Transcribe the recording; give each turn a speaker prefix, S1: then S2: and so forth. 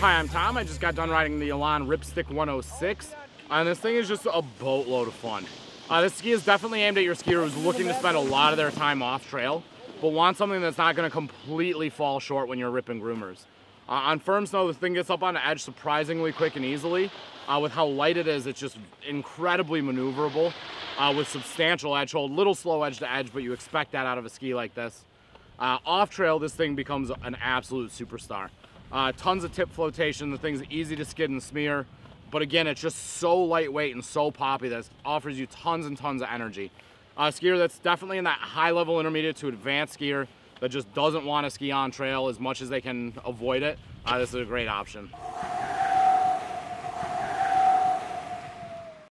S1: Hi, I'm Thom. I just got done riding the Elan Ripstick 106, and this thing is just a boatload of fun. Uh, this ski is definitely aimed at your skier who's looking to spend a lot of their time off trail, but wants something that's not going to completely fall short when you're ripping groomers. Uh, on firm snow, the thing gets up on the edge surprisingly quick and easily. Uh, with how light it is, it's just incredibly maneuverable uh, with substantial edge hold, little slow edge to edge, but you expect that out of a ski like this. Uh, off trail, this thing becomes an absolute superstar. Uh, tons of tip flotation, the thing's easy to skid and smear, but again, it's just so lightweight and so poppy that it offers you tons and tons of energy. A skier that's definitely in that high level intermediate to advanced skier that just doesn't want to ski on trail as much as they can avoid it, uh, this is a great option.